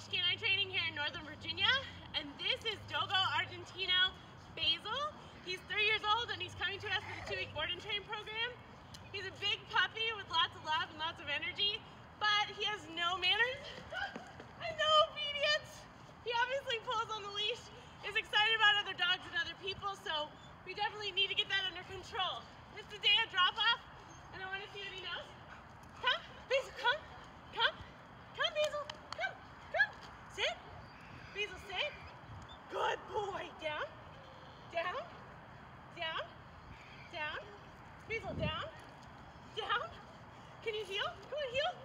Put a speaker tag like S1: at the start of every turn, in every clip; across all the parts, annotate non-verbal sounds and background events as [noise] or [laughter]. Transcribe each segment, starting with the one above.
S1: Leash Canine Training here in Northern Virginia, and this is Dogo Argentino Basil. He's three years old and he's coming to us for the two-week board and train program. He's a big puppy with lots of love and lots of energy, but he has no manners and no obedience. He obviously pulls on the leash, is excited about other dogs and other people, so we definitely need to get that under control. It's the day of drop-off, and I want to see what he knows. Come, Basil, come, come, come, Basil, come, come, sit. Basil, sit. Good boy. Down, down, down, down. Basil, down, down. Can you heel? Come on, heel.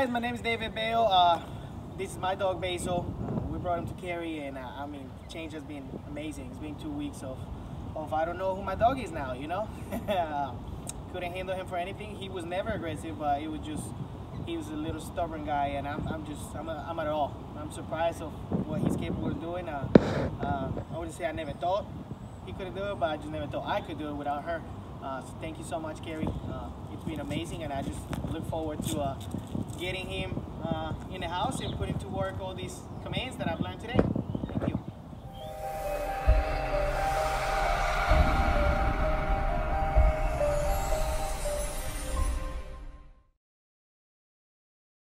S2: Guys, my name is David Bale. Uh, this is my dog Basil. Uh, we brought him to Carrie, and uh, I mean, change has been amazing. It's been two weeks of, of I don't know who my dog is now. You know, [laughs] couldn't handle him for anything. He was never aggressive, but it was just he was a little stubborn guy, and I'm, I'm just I'm, a, I'm at all. I'm surprised of what he's capable of doing. I wouldn't say I never thought he could do it, but I just never thought I could do it without her. Uh, so thank you so much, Carrie. Uh, it's been amazing, and I just look forward to uh, getting him uh, in the house and putting to work all these